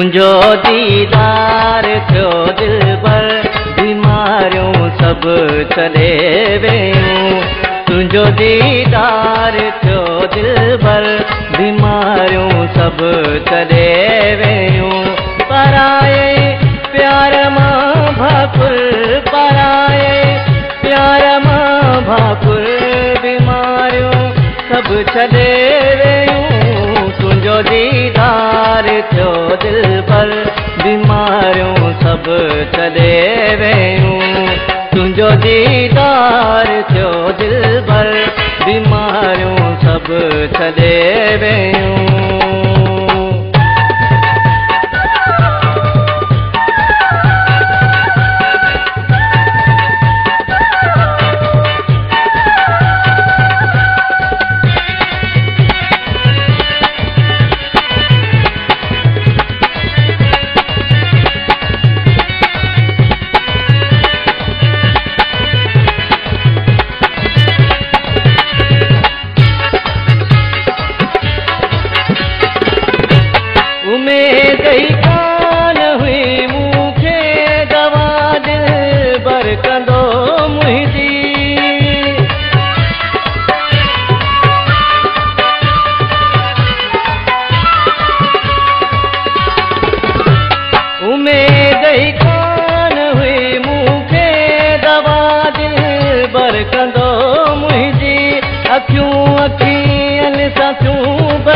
تنهنجو ديدار ٿيو پر بيماريون سڀ ڇڏي ويون. تنهنجو ديدار ٿيو دل پر بيماريون سڀ ڇڏي ويون. پرائي پيار مان ڀاڪر پرائي پيار مان ڀاڪر بيماريون سڀ ڇڏي दीदार थियो दिलि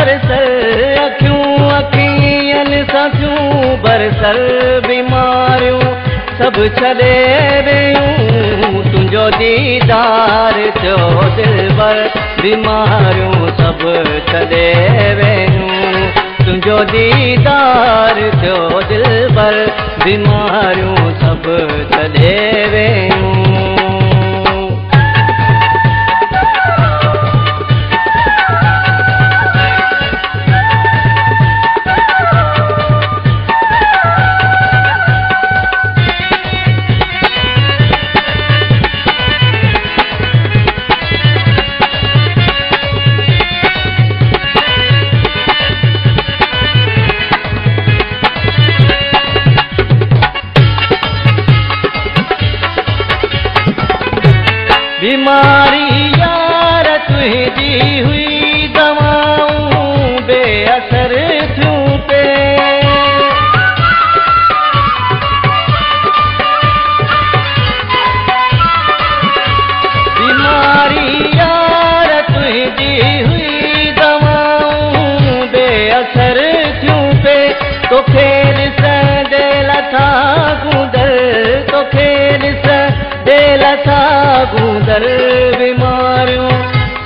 برسر اکيون اکين سان ٿيون برسر بيماريون سڀ ڇڏي ويون تنهنجو ديدار ٿيو دل بيماريون سڀ ڇڏي ويون تنهنجو ديدار ٿيو دل بيماريون سڀ बीमारी यार तुंहिंजी हुई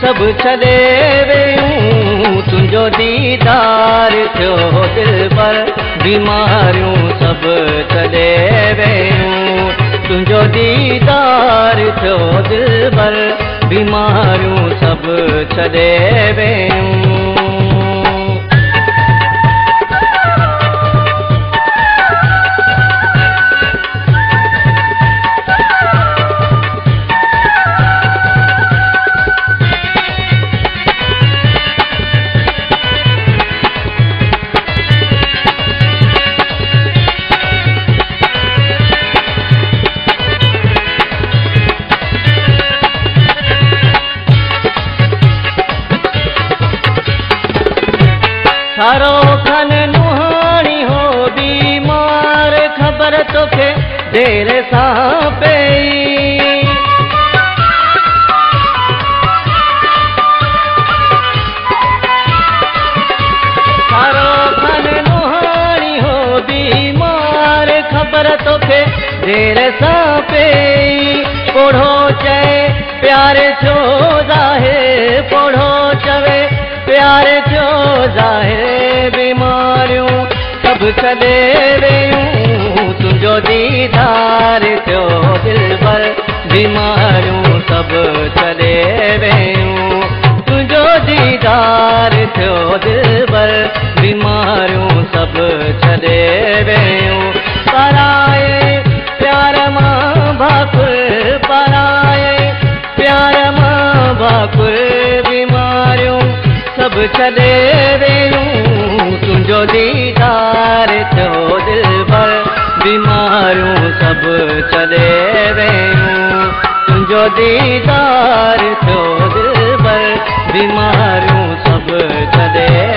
سڀ ڇڏي ويون تنهنجو ديدار ٿيو دل پر بيماريون سڀ ڇڏي ويون تنهنجو ديدار ٿيو دل پر بيماريون سڀ ڇڏي ويون ٿارو کن نهاڻي هو بيمار خبر توکي پئي ٿارو کن نهاڻي هو بيمار خبر توکي دير سان پئي پوڙهو چئي پيار ڇو پيار ٿيو ظاهر بيماريون سڀ ڇڏي ويون تنهنجو ديدار ٿيو دل پر بيماريون سڀ ڇڏي ويون تنهنجو ديدار ٿيو دل پر بيماريون سڀ ڇڏي ويون پرائي پيار مان ڀاڪر پرائي پيار مان سڀ ڇڏي ري تنهنجو ديدار چور بيماريون سڀ ڇڏي ري تنهنجو ديدار چور بيماريون سڀ ڇڏي